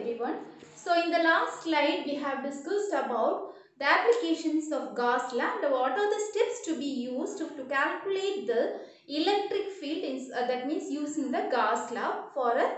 everyone. So in the last slide we have discussed about the applications of law and what are the steps to be used to, to calculate the electric field in, uh, that means using the Gauss law for a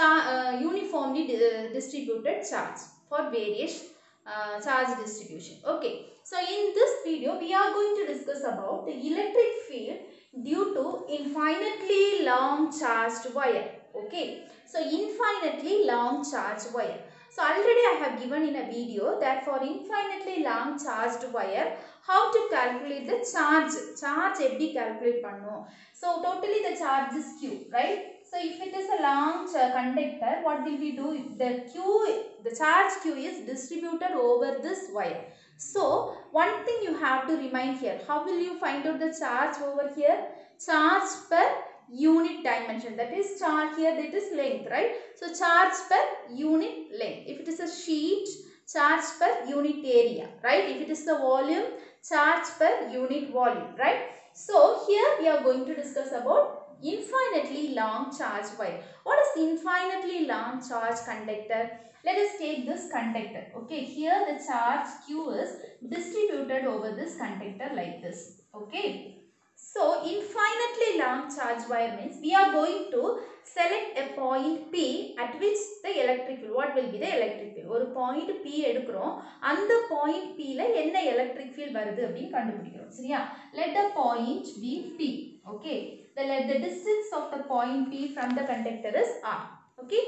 uh, uniformly di- uh, distributed charge for various uh, charge distribution. Okay. So in this video we are going to discuss about the electric field due to infinitely long charged wire. Okay. So, infinitely long charged wire. So, already I have given in a video that for infinitely long charged wire, how to calculate the charge. Charge every calculate pannu. So, totally the charge is Q, right? So, if it is a long conductor, what will we do? The Q, the charge Q is distributed over this wire. So one thing you have to remind here. How will you find out the charge over here? Charge per unit dimension. That is charge here. That is length, right? So charge per unit length. If it is a sheet, charge per unit area, right? If it is the volume, charge per unit volume, right? So here we are going to discuss about infinitely long charge wire. What is infinitely long charge conductor? Let us take this conductor. Okay, here the charge Q is distributed over this conductor like this. Okay. So infinitely long charge wire means we are going to select a point P at which the electric field. What will be the electric field? ஒரு point P எடுக்கிறோம் அந்த point P ல என்ன electric field வருது அப்படின்னு கண்டுபிடிக்கிறோம் சரியா let the point be P okay the let the distance of the point P from the conductor is R okay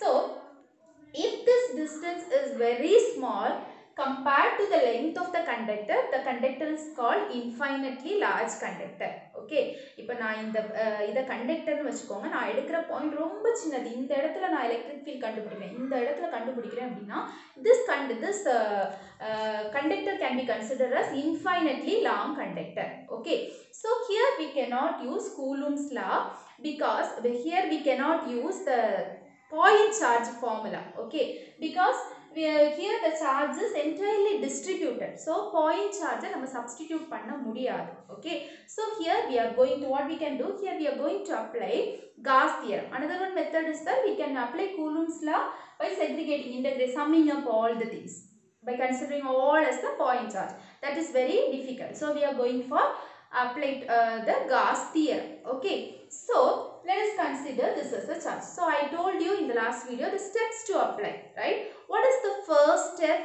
so if this distance is very small compared to the length of the conductor the conductor is called infinitely large conductor okay இப்போ நான் இந்த அஹ், இதை கண்டக்டர்னு வச்சுக்கோங்க நான் எடுக்கிற point ரொம்ப சின்னது இந்த இடத்துல நான் எலக்ட்ரிக் ஃபீல்ட் கண்டுபிடிப்பேன் இந்த இடத்துல கண்டுபிடிக்கிறேன் அப்படின்னா திஸ் கண்டு this conductor can be considered as infinitely long conductor okay so here we cannot use coulomb's law because here we cannot use the point charge formula okay because we are, here the charge is entirely distributed so point charge நம்ம substitute பண்ண முடியாது okay so here we are going to what we can do here we are going to apply Gauss theorem another one method is that we can apply Coulomb's law by segregating integrate summing up all the things by considering all as the point charge that is very difficult so we are going for applied uh, the Gauss theorem okay so let us consider this as a charge so I told you in the last video the steps to apply right? What is the first step?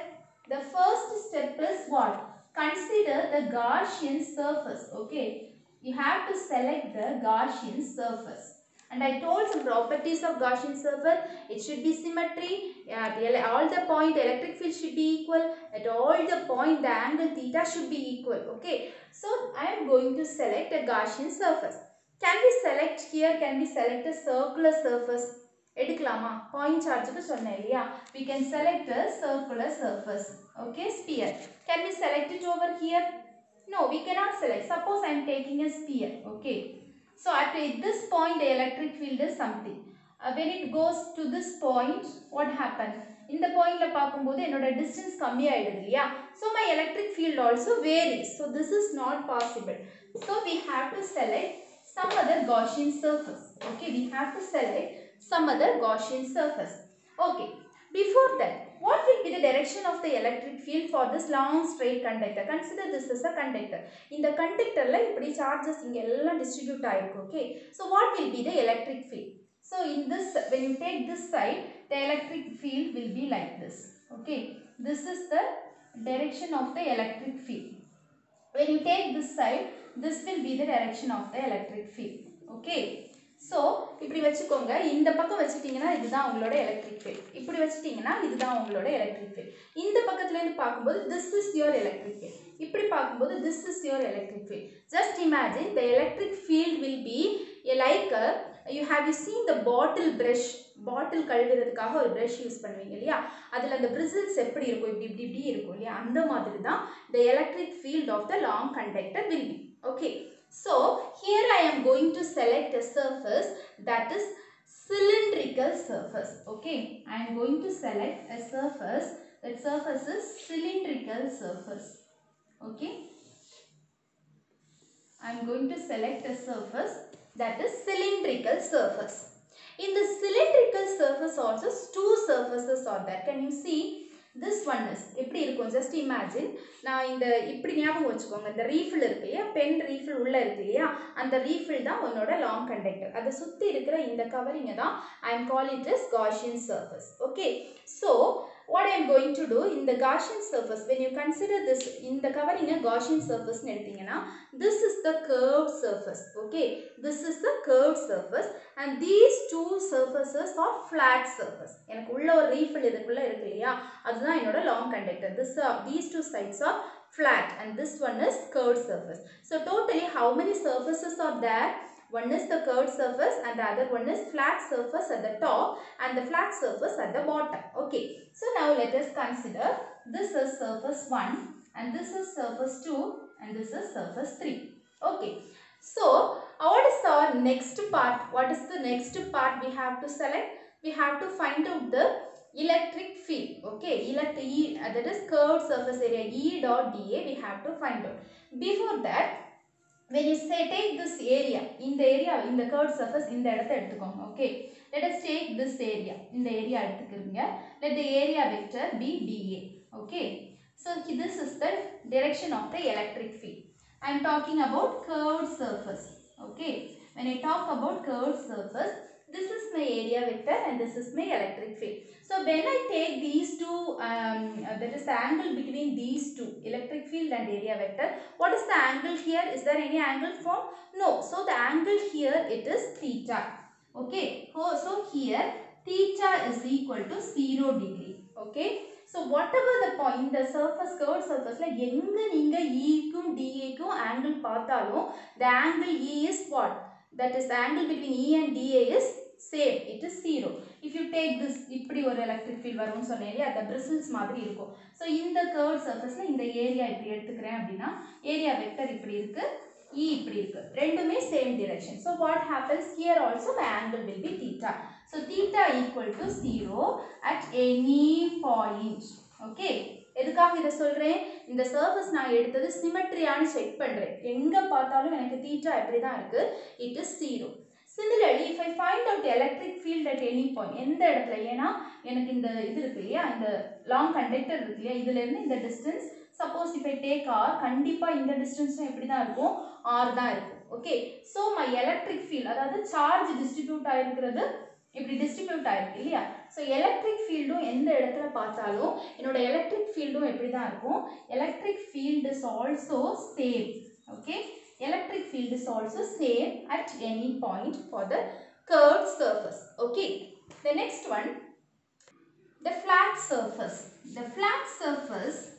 The first step is what? Consider the Gaussian surface okay? You have to select the Gaussian surface. And I told some properties of Gaussian surface. It should be symmetry. At all the point electric field should be equal. At all the point the angle theta should be equal okay? So I am going to select a Gaussian surface can we select here can we select a circular surface எடுக்கலாமா point சார்ஜுக்கு சொன்னேன் இல்லையா we can select a circular surface okay sphere can we select it over here no we cannot select suppose i am taking a sphere okay so at this point the electric field is something uh, when it goes to this point what happens இந்த பாயிண்ட்ல பார்க்கும்போது என்னோட distance கம்மியாயிடுது இல்லையா so my electric field also varies so this is not possible so we have to select some other Gaussian surface. Okay, we have to select some other Gaussian surface. Okay, before that, what will be the direction of the electric field for this long straight conductor? Consider this as a conductor. In the conductor, இப்படி charges இங்க எல்லாம் distribute ஆயிருக்கு. Okay, so what will be the electric field? So in this, when you take this side, the electric field will be like this. Okay, this is the direction of the electric field. When you take this side, this will be the direction of the electric field. Okay. So இப்படி வச்சுக்கோங்க. இந்த பக்கம் வச்சுட்டிங்கன்னா இதுதான் உங்களோட electric field இப்படி வச்சுட்டிங்கன்னா இதுதான் உங்களோட எலக்ட்ரிக் ஃபீல்ட் இந்த பக்கத்துலேருந்து பார்க்கும்போது this is your electric field இப்படி பார்க்கும்போது this is your electric field just imagine the electric field will be like you have you seen the bottle brush bottle கழுவுறதுக்காக ஒரு ப்ரஷ் யூஸ் பண்ணுவீங்க இல்லையா? அதில் அந்த பிரிசில்ஸ் எப்படி இருக்கும்? இப்படி இப்படி இப்படி இருக்கும் இல்லையா? அந்த மாதிரி தான் the electric field of the long conductor will be okay So here I am going to select a surface that is cylindrical surface. Okay, I am going to select a surface that surface is cylindrical surface. Okay, I am going to select a surface that is cylindrical surface. In the cylindrical surface also two surfaces are there can you see this one's எப்படி இருக்கும்? Just imagine நான் இந்த இப்படி ஞாபகம் வச்சுக்கோங்க. இந்த refill இருக்கு இல்லையா? பென் ரீஃபில் உள்ளே இருக்கு இல்லையா? அந்த ரீஃபில் தான் உன்னோட லாங் கண்டக்டர் அதை சுற்றி இருக்கிற இந்த கவரிங்கை தான் I am call it is Gaussian surface okay so what I am going to do in the Gaussian surface when you consider this in the covering a Gaussian surface எடுத்தீங்கன்னா this is the curved surface okay this is the curved surface and these two surfaces are flat surface எனக்கு உள்ள ஒரு refill இதுக்குள்ள இருக்கு இல்லையா அதுதான் என்னோட long conductor this are, these two sides are flat and this one is curved surface so totally how many surfaces are there one is the curved surface and the other one is flat surface at the top and the flat surface at the bottom. Okay. So now let us consider this is surface 1 and this is surface 2 and this is surface 3 okay. So what is our next part? What is the next part we have to select? We have to find out the electric field. Okay. Elect e uh, that is curved surface area e dot da we have to find out. Before that when you say take this area இந்த area இந்த curved surface இந்த இடத்த எடுத்துக்கோங்க okay let us take this area இந்த area எடுத்துக்கிறீங்க let the area vector be dA okay so this is the direction of the electric field I am talking about curved surface okay when I talk about curved surface this is my area vector and this is my electric field so when I take these two um, uh, that is the angle between these two electric field and area vector what is the angle here is there any angle formed no so the angle here it is theta okay so, so here theta is equal to 0 degree okay so whatever the point the surface curved surface ல எங்க நீங்க E க்கும் DA க்கும் angle பார்த்தாலும் the angle E is what that is the angle between E and DA is same it is zero if you take this இப்படி ஒரு electric field வரும்னு சொன்னேன் இல்லையா அந்த பிரிசில்ஸ் மாதிரி இருக்கும். ஸோ இந்த கேர்ட் சர்ஃபேஸில் இந்த ஏரியா இப்படி எடுத்துக்கிறேன் அப்படின்னா ஏரியா வெக்டர் இப்படி இருக்குது E இப்படி இருக்கு. ரெண்டுமே same direction so what happens here also the angle will be theta so theta equal to zero at any point okay எதுக்காக இதை சொல்கிறேன் இந்த சர்ஃபஸ் நான் எடுத்தது சிமெட்ரியான்னு செக் பண்ணுறேன் எங்கே பார்த்தாலும் எனக்கு தீட்டா எப்படி தான் இருக்குது it is zero similarly if I find out electric field at any point எந்த இடத்துல? ஏன்னா எனக்கு இந்த இது இருக்கு இல்லையா? இந்த லாங் கண்டக்டர் இருக்கு இல்லையா? இதுலேருந்து இந்த distance suppose if I take R கண்டிப்பாக இந்த டிஸ்டன்ஸும் எப்படி தான் இருக்கும். ஆர் தான் இருக்கும். Okay so my electric field அதாவது சார்ஜ் டிஸ்ட்ரிபியூட் ஆகிருக்கிறது இப்படி டிஸ்ட்ரிபியூட் ஆகிருக்கு இல்லையா? ஸோ எலக்ட்ரிக் ஃபீல்டும் எந்த இடத்துல பார்த்தாலும் என்னோட எலக்ட்ரிக் ஃபீல்டும் எப்படி தான் இருக்கும். Electric field is also same okay electric field is also same at any point for the curved surface. Okay. The next one, the flat surface. The flat surface,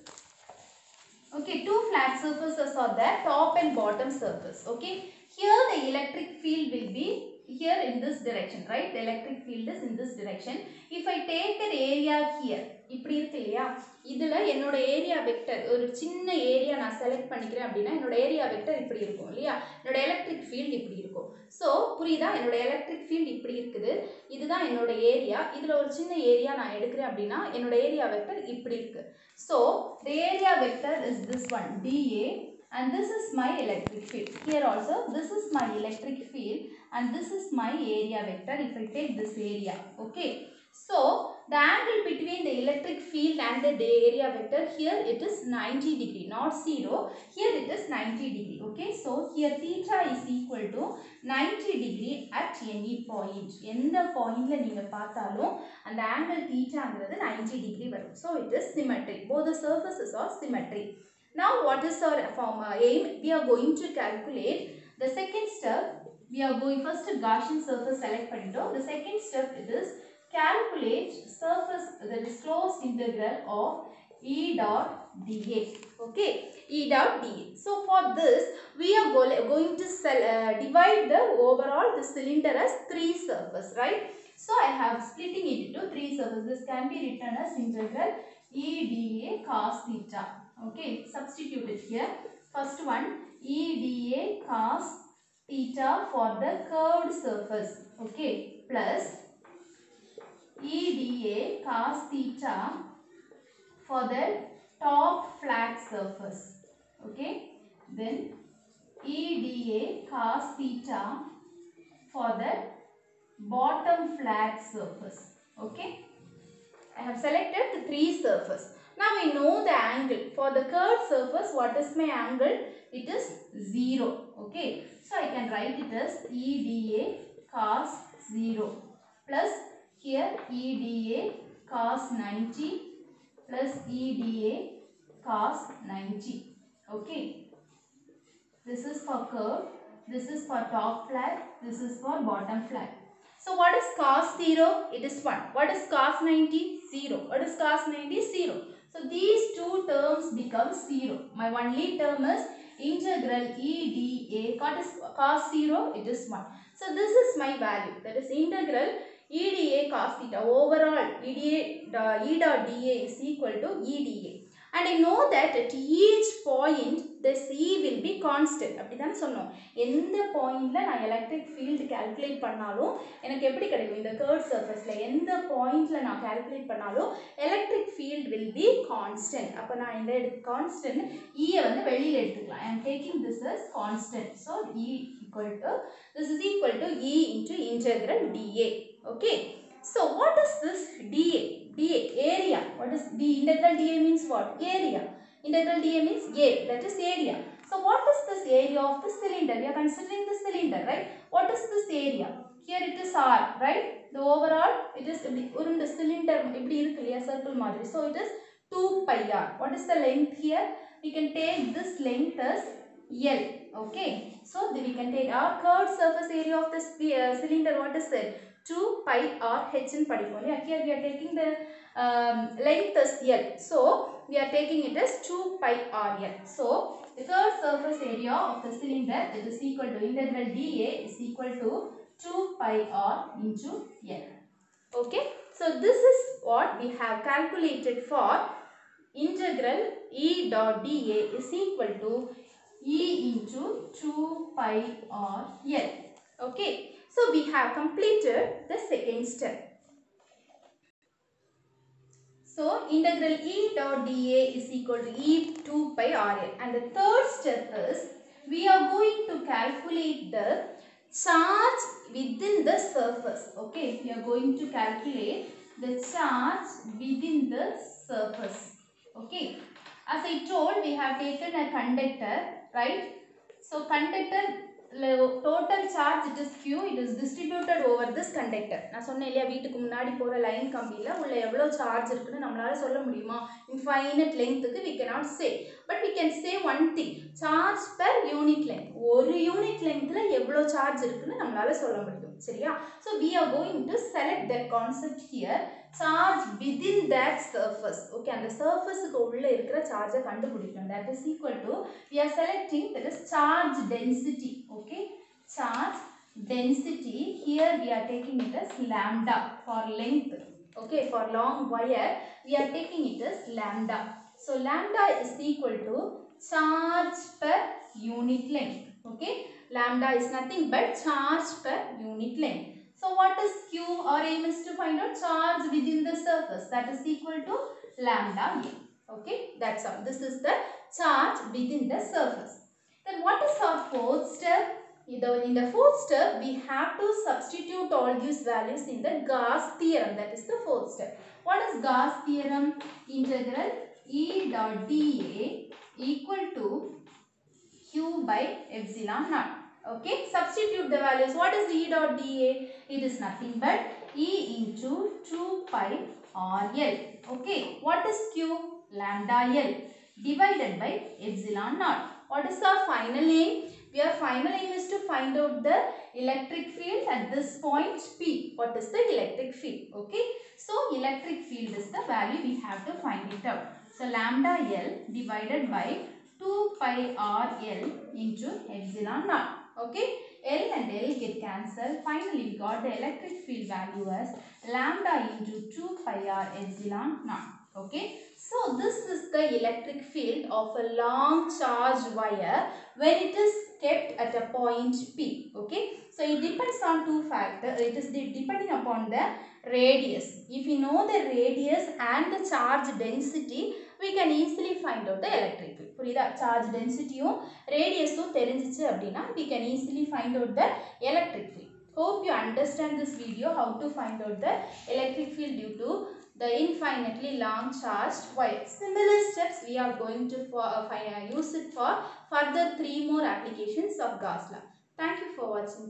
okay, two flat surfaces are there, top and bottom surface. Okay. Here the electric field will be here in this direction right? The electric field is in this direction. If i take an area here இப்படி இருக்கு இல்லையா? இதில் என்னோட area vector ஒரு சின்ன area நான் select பண்ணிக்கிறேன் அப்படின்னா என்னோட ஏரியா வெக்டர் இப்படி இருக்கும் இல்லையா? என்னோட எலக்ட்ரிக் ஃபீல்டு இப்படி இருக்கும். ஸோ புரியுதா? என்னோட எலக்ட்ரிக் ஃபீல்டு இப்படி இருக்குது. இதுதான் என்னோட ஏரியா இதில் ஒரு சின்ன ஏரியா நான் எடுக்கிறேன் அப்படின்னா என்னோட ஏரியா வெக்டர் இப்படி இருக்கு. So the area vector is this one d A and this is my electric field. Here also this is my electric field. and this is my area vector if I take this area okay so the angle between the electric field and the area vector here it is 90 degree not 0 here it is 90 degree okay so here theta is equal to 90 degree at any point எந்த பாயிண்ட்ல நீங்க பார்த்தாலும் அந்த angle thetaங்கிறது 90 degree வரும் so it is symmetric both the surfaces are symmetric now what is our form uh, aim we are going to calculate the second step we are going first Gaussian surface select பண்ணிட்டோம் the second step it is calculate surface that is closed integral of E dot dA okay E dot dA so for this we are go going to sell, uh, divide the overall the cylinder as three surface right so I have splitting it into three surfaces this can be written as integral E dA cos theta okay substitute it here first one E dA cos theta for the curved surface okay? Plus E dA cos theta for the top flat surface okay? Then E dA cos theta for the bottom flat surface okay? I have selected the three surface. Now we know the angle. For the curved surface, what is my angle? It is 0. Okay. So I can write it as EDA cos 0 plus here EDA cos 90 plus EDA cos 90. Okay. This is for curve. This is for top flat. This is for bottom flat. So what is cos 0? It is 1. What is cos 90? 0. What is cos 90? 0. So these two terms become 0. My only term is integral EDA cos, cos 0 it is 1. So this is my value that is integral EDA cos theta overall EDA E dot dA is equal to EDA and I know that at each point the C will be constant. அப்படி தானே சொன்னோம். எந்த பாயிண்டில் நான் electric field calculate பண்ணாலும் எனக்கு எப்படி கிடைக்கும்? இந்த தேர்ட் சர்ஃபேஸில் எந்த பாயிண்டில் நான் கால்குலேட் பண்ணாலும் electric field will be constant அப்போ நான் இந்த எடுத்து கான்ஸ்டன்ட் ஈயை e வந்து வெளியில் எடுத்துக்கலாம். I am taking this is constant so E equal to this is equal to E into integral d A okay so what is this d A dA area. What is the integral dA means what? Area. Integral dA means A, that is area. So what is this area of the cylinder? We are considering the cylinder, right? What is this area? Here it is R, right? The overall, it is, the cylinder, circle madri. So it is 2 pi R. What is the length here? We can take this length as L, okay? So we can take our curved surface area of the uh, cylinder, what is it? 2 pi R H in particular, Here we are taking the um, length as L. So we are taking it as 2 pi r L. So the curved surface area of the cylinder that is equal to integral dA is equal to 2 pi r into L. Okay? So this is what we have calculated for. Integral E dot dA is equal to E into 2 pi r L. Okay? So we have completed the second step. So integral E dot dA is equal to E 2 pi RL and the third step is we are going to calculate the charge within the surface. Okay, we are going to calculate the charge within the surface. Okay, as I told we have taken a conductor, right? So conductor total charge it is Q it is distributed over this conductor நான் சொன்னேன் இல்லையா வீட்டுக்கு முன்னாடி போகிற line கம்பியில் உள்ள எவ்வளோ charge இருக்குன்னு நம்மளால சொல்ல முடியுமா? Infinite லென்த்துக்கு we cannot say but we can say one thing charge per unit length ஒரு யூனிட் லென்த்தில் எவ்வளோ சார்ஜ் இருக்குன்னு நம்மளால் சொல்ல முடியும். சரியா so we are going to select that concept here charge within that surface okay அந்த surfaceக்கு உள்ள இருக்கிற சார்ஜை கண்டுபிடிக்கணும் that is equal to we are selecting that is charge density okay charge density here we are taking it as lambda for length okay for long wire we are taking it as lambda so lambda is equal to charge per unit length okay? Lambda is nothing but charge per unit length. So what is q our aim is to find out? Charge within the surface. That is equal to lambda a. Okay? That's all. This is the charge within the surface. Then what is our fourth step? In the fourth step, we have to substitute all these values in the Gauss theorem. That is the fourth step. What is Gauss theorem? Integral E dot dA equal to Q by epsilon naught. Okay, substitute the values. What is E dot dA? It is nothing but E into 2 pi RL. Okay, what is Q? Lambda L divided by epsilon naught. What is our final aim? Your final aim is to find out the electric field at this point P. What is the electric field? Okay. So, electric field is the value we have to find it out. So, lambda L divided by 2 pi R L into epsilon naught. Okay. L and L get cancelled. Finally, we got the electric field value as lambda into 2 pi R epsilon naught. Okay. So, this is the electric field of a long charged wire when it is kept at a point P. Okay. So, it depends on two factors. It is depending upon the radius. If you know the radius and the charge density, we can easily find out the electric field. புரியுதா charge டென்சிட்டியும் ரேடியஸும் தெரிஞ்சிச்சு அப்படின்னா we can easily find out the electric field. Hope you understand this video how to find out the electric field due to the infinitely long charged wire. Similar steps we are going to for, uh, use it for further three more applications of Gauss law. Thank you for watching.